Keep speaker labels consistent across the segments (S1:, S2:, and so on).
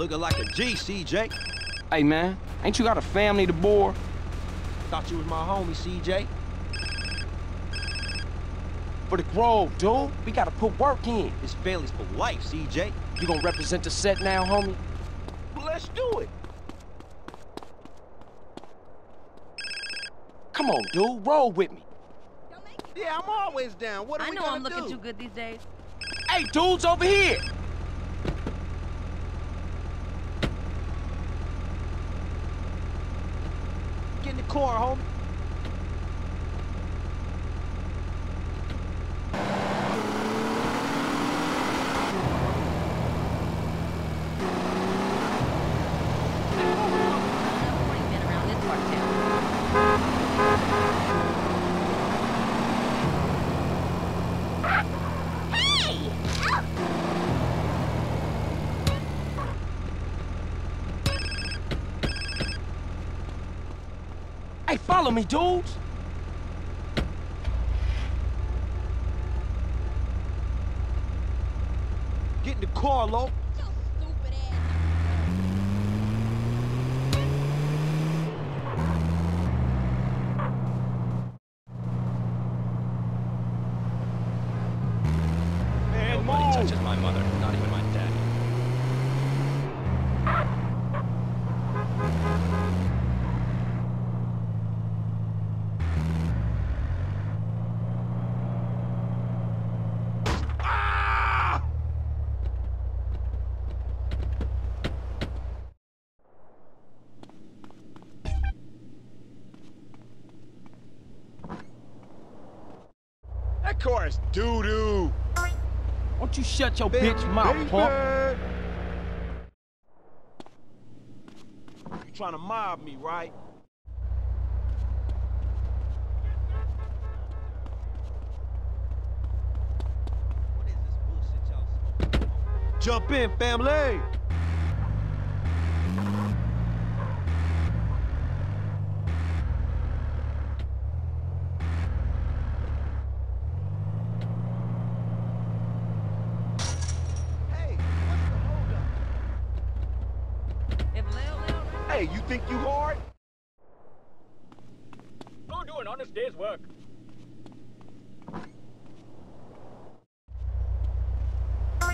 S1: Looking like a G, CJ.
S2: Hey, man, ain't you got a family to board?
S1: Thought you was my homie, CJ.
S2: For the Grove, dude. We gotta put work in.
S1: His family's for life, CJ.
S2: You gonna represent the set now, homie?
S1: Let's do it.
S2: Come on, dude. Roll with me.
S1: Yeah, I'm always down. What are
S3: I
S1: we
S3: know
S1: gonna do?
S3: I'm looking
S1: do?
S3: too good these days.
S2: Hey, dudes over here.
S1: Car, homie.
S3: I've already been around this part of town.
S2: Hey, follow me, dudes.
S1: Get in the car, Lo.
S4: Touches my mother, not even my
S1: That car doo-doo.
S2: Won't you shut your
S1: Baby,
S2: bitch mouth, punk?
S1: You trying to mob me, right? What is this bullshit y'all? Jump in, family! Hey, what's the holdup?
S3: If Leo, Leo,
S1: Hey, you think you hard?
S4: Go do an honest day's work.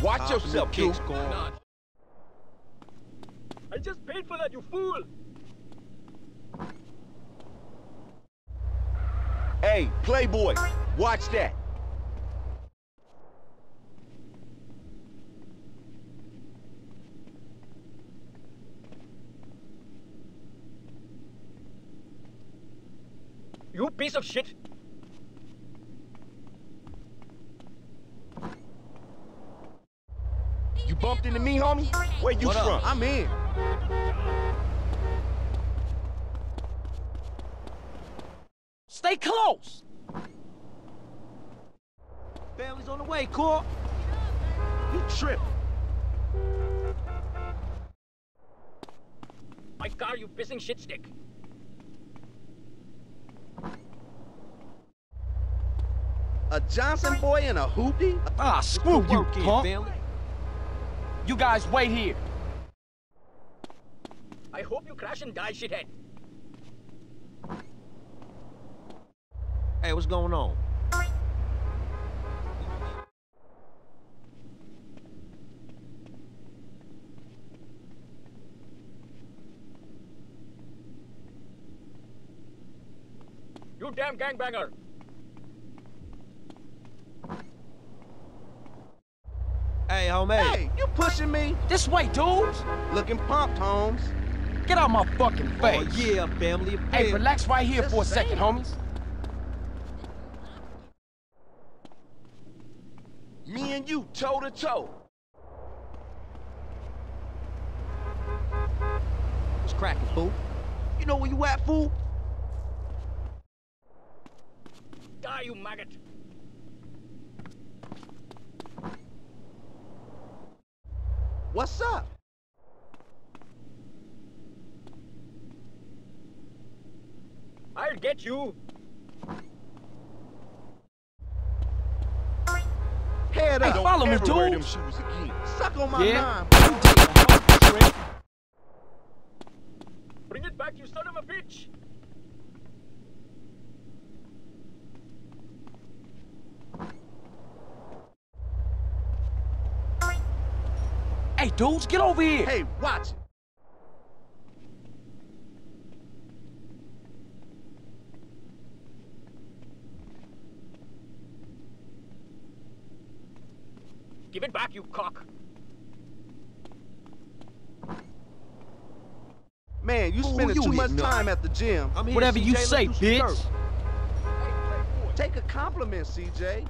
S1: Watch
S4: Ah,
S1: yourself,
S4: Blue
S1: kid.
S4: I just paid for that, you fool!
S1: Hey, Playboy, watch that.
S4: You piece of shit!
S1: You bumped into me, homie? Where you
S4: What up?
S1: from? I'm in.
S2: Stay close.
S1: Family's on the way, Core. You tripping.
S4: My car, you pissing shit stick!
S1: A Johnson boy and a hoopty?
S2: Ah, screw you, punk.
S1: family.
S2: You guys wait here.
S4: I hope you crash and die, shithead!
S1: Hey, what's going on?
S4: You damn gangbanger!
S1: Hey, homie. Hey, you pushing me?
S2: This way, dudes.
S1: Looking pumped, Holmes.
S2: Get out my fucking face.
S1: Oh,
S2: face.
S1: yeah, family.
S2: Hey,
S1: Yeah.
S2: relax right here
S1: Just
S2: for a
S1: saying.
S2: second, homies.
S1: Me and you, toe to toe. What's cracking, fool? You know where you at, fool?
S4: Die, you maggot!
S1: What's up?
S4: I'll get you!
S1: Head
S2: Hey,
S1: up.
S2: follow me,
S1: Don't ever wear
S2: dude.
S1: them shoes again. Suck on my
S2: Yeah?
S1: nine.
S2: You did it, homie.
S5: Rick.
S4: Bring it back, you son of a bitch!
S2: Dudes, get over here.
S5: Hey, watch it.
S4: Give it back, you cock!
S5: Man, you
S1: Fool,
S5: spending
S1: you
S5: too much
S1: eating up.
S5: time at the gym.
S1: I'm
S2: Whatever you
S1: CJ, let's
S2: say, bitch.
S4: Hey!
S5: Take a compliment, CJ.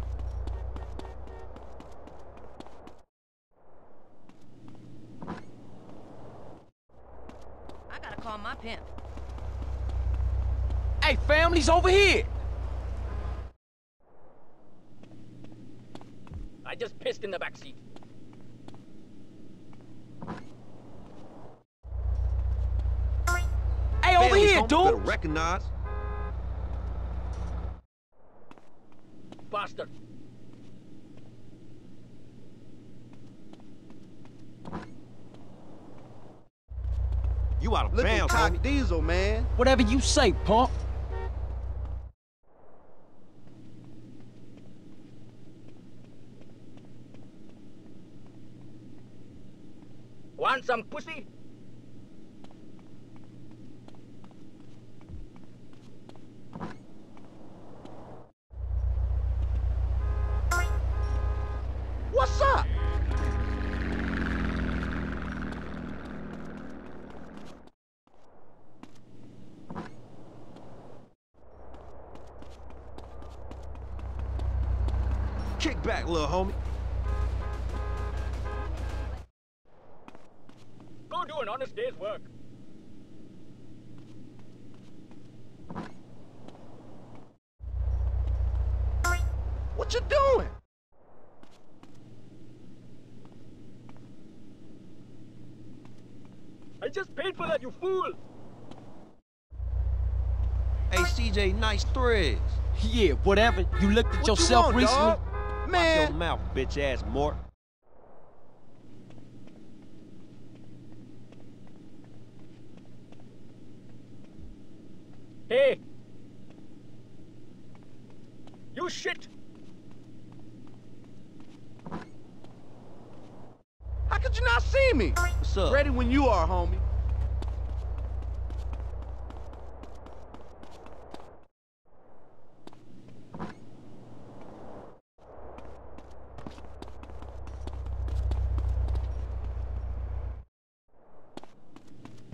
S6: I gotta call my pimp.
S2: Hey, family's over here.
S4: I just pissed in the back seat.
S2: Hey, over
S1: Family's
S2: here,
S1: home, better
S2: dude.
S1: recognize.
S4: Bastard!
S1: You out of
S5: Look at
S1: bounds,
S5: Cock
S1: homie.
S5: Diesel, man.
S2: Whatever you say, punk.
S4: Want some pussy?
S5: What's up?
S1: Kick back, little homie.
S4: Do an honest day's work.
S5: What you doing?
S4: I just paid for that, you fool!
S1: Hey, CJ, nice threads.
S2: Yeah, whatever. You looked at
S5: What you
S2: yourself
S5: want,
S2: recently.
S5: dog?
S1: Watch your mouth, bitch ass Mort.
S4: Hey! You shit!
S5: how could you not see me?
S1: What's up?
S5: Ready when you are, homie.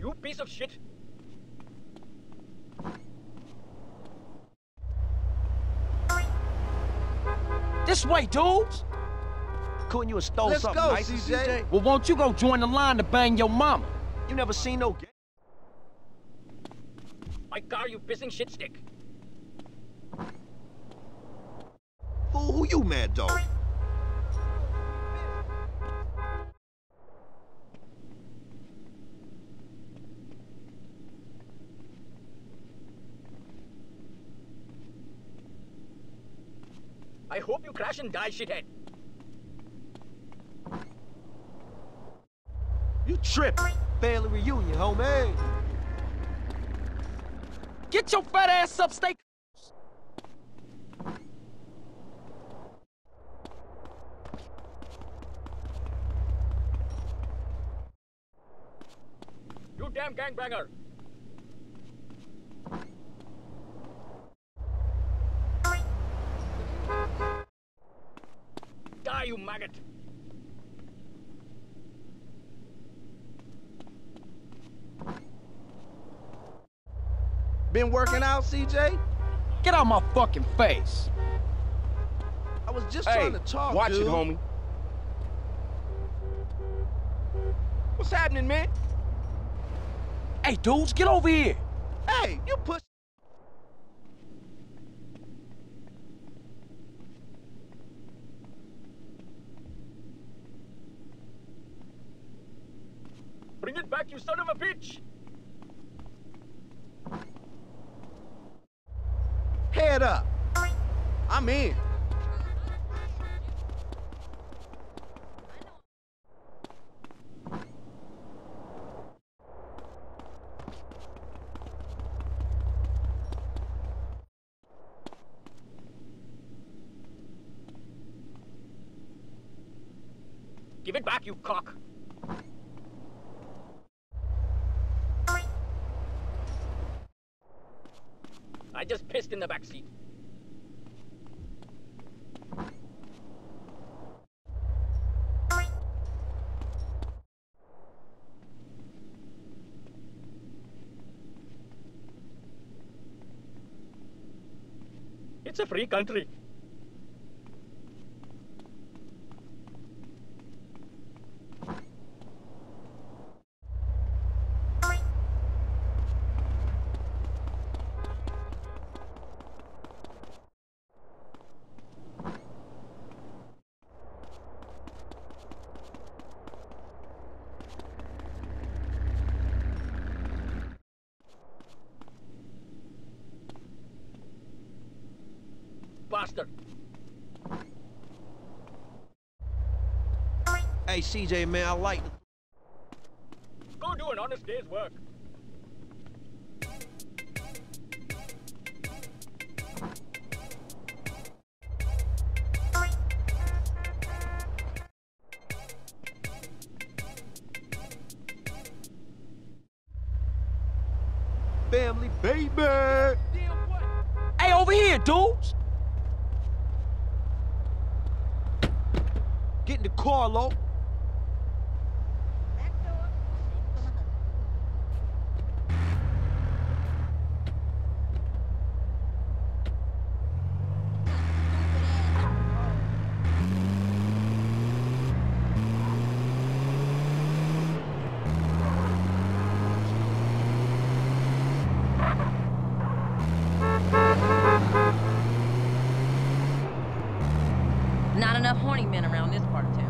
S4: You piece of shit!
S2: This way, dudes.
S1: Couldn't you have stole
S5: Let's
S1: something
S5: go,
S1: nice,
S5: CJ.
S2: Well, won't you go join the line to bang your mama?
S1: You never seen no game.
S4: My car, you pissing shit stick!
S1: Fool, who you mad dog?
S4: I hope you crash and die, shithead!
S5: You tripping.
S1: Family reunion, homie.
S2: Get your fat ass up, stay.
S4: You damn gangbanger! Die, you maggot!
S5: Been working out, CJ?
S2: Get out my fucking face.
S5: I was just
S4: Hey,
S5: trying to talk,
S4: watch
S5: dude.
S4: it, homie. What's happening, man?
S2: Hey, dudes, get over here.
S4: back, you son of a bitch!
S5: Head up! I'm in.
S4: Give it back, you cock! I just pissed in the back seat. It's a free country. Bastard.
S1: Hey, CJ, man, I like
S4: Go do an honest day's work.
S1: family, baby.
S2: Hey, over here, dudes.
S1: Get in the car, Lo.
S6: Back door. Safe for my husband. Not enough horny men around this part of town.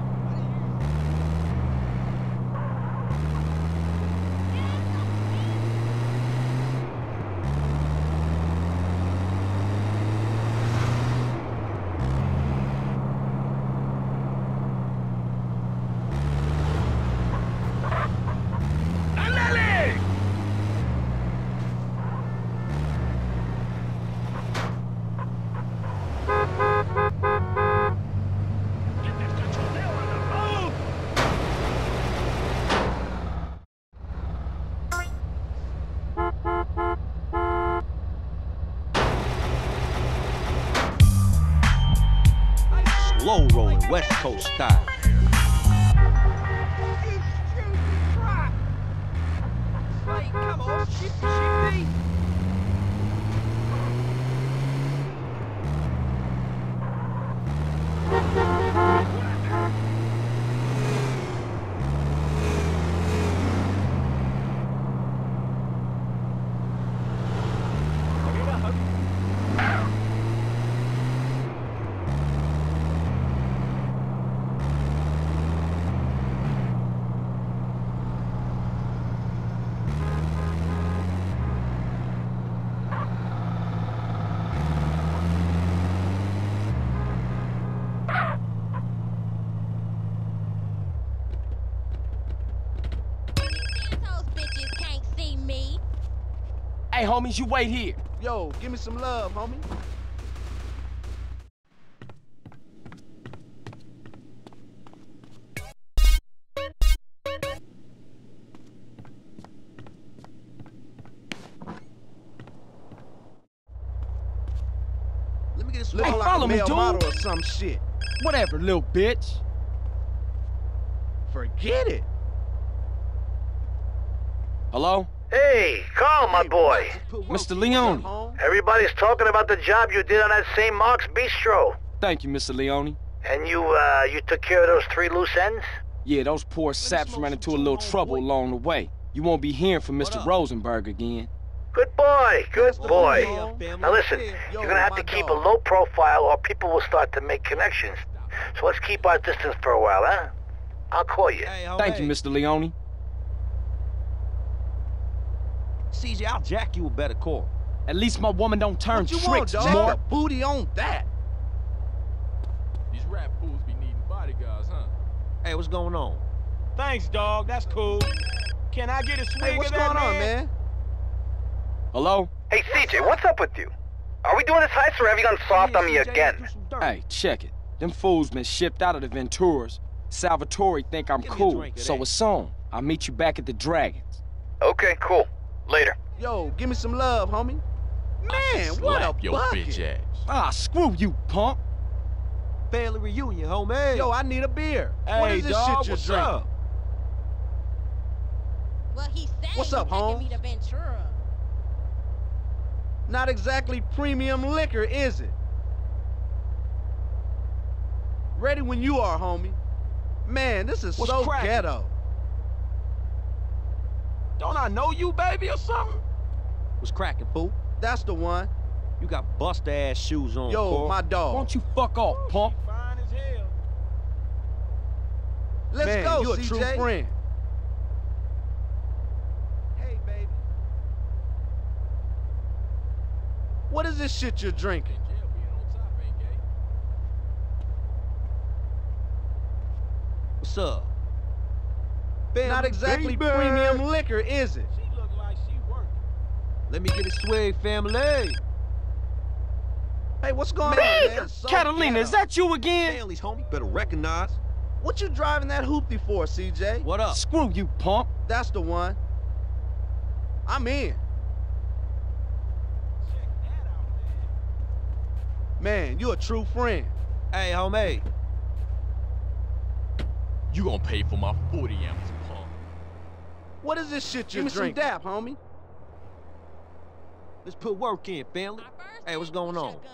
S1: Slow rolling, West Coast style.
S5: Come on, shifty, shifty.
S6: Those bitches can't see me.
S2: Hey, homies, you wait here.
S1: Yo, give me some love, homie. Let me get this
S2: Hey,
S1: like
S2: follow
S1: a
S2: me, dude.
S1: model or some shit.
S2: Whatever, little bitch.
S1: Forget it.
S2: Hello?
S7: Hey, Carl, my boy.
S1: relax, just put one
S2: Mr.
S1: foot
S2: Leone.
S7: Everybody's talking about the job you did on that St. Mark's Bistro.
S2: Thank you, Mr. Leone.
S7: And you, uh, you took care of those three loose ends?
S2: Yeah, those poor saps ran into a little trouble along the way. You won't be hearing from Mr. Rosenberg again.
S7: Good boy, good boy. Now listen, you're gonna have to keep a low profile or people will start to make connections. So let's keep our distance for a while, huh? I'll call you.
S2: Thank you, Mr. Leone.
S1: CJ, I'll jack you a better call.
S2: At least my woman don't turn
S1: What you want,
S2: tricks,
S1: dog?
S2: more.
S1: Booty on that.
S5: These rap fools be needing bodyguards, huh?
S1: Hey, what's going on?
S5: Thanks, dog. That's cool. Can I get a swig
S1: Hey, what's
S5: of that,
S1: going on, man?
S2: Hello?
S7: Hey, CJ, what's up with you? Are we doing this heist or have you gone soft
S1: Yeah,
S7: on me
S1: CJ,
S7: again?
S1: do some dirt.
S2: Hey, check it. Them fools been shipped out of the Venturas. Salvatore think I'm
S1: Give
S2: cool,
S1: drink
S2: so
S1: that.
S2: it's on. I'll meet you back at the Dragons.
S7: Okay, cool. Later.
S5: Yo, give me some love, homie. Man, what a
S8: Slap your
S5: bucket.
S8: bitch ass.
S2: Ah, screw you, punk.
S1: Family reunion, homie.
S5: Yo, I need a beer. what
S1: Hey,
S5: is this
S1: dawg,
S5: shit you're
S1: what's
S5: drinking?
S1: up?
S6: Well, he said
S5: What's up,
S6: taking me to Ventura.
S5: Not exactly premium liquor, is it? Ready when you are, homie. Man, this is
S1: What's
S5: so
S1: cracking?
S5: ghetto.
S1: Don't I know you, baby, or something? What's cracking, fool?
S5: That's the one.
S1: You got bust ass shoes on,
S5: Yo,
S1: Cor.
S5: my
S2: Why
S5: dog.
S2: don't you fuck off, oh, punk?
S1: Fine as hell.
S5: Let's
S1: Man,
S5: go,
S1: you a
S5: CJ.
S1: true friend.
S5: Hey, baby. What is this shit you're drinking?
S1: What's up?
S5: Not exactly
S1: baby.
S5: premium liquor, is it?
S1: She look like she working. Let me get it swag, family.
S5: Hey, what's going
S1: Man,
S5: on, man? So
S2: Catalina, is that you again?
S1: Families, homie, better recognize.
S5: What you driving that hoopty for, CJ?
S1: What up?
S2: Screw you, punk.
S5: That's the one. I'm in. Man, you a true friend.
S1: Hey, homie.
S8: You gonna pay for my 40 ounce pump.
S5: What is this shit you're
S1: Give me some
S5: drinking?
S1: dap, homie. Let's put work in, family. Hey, what's going on?
S6: Shotgun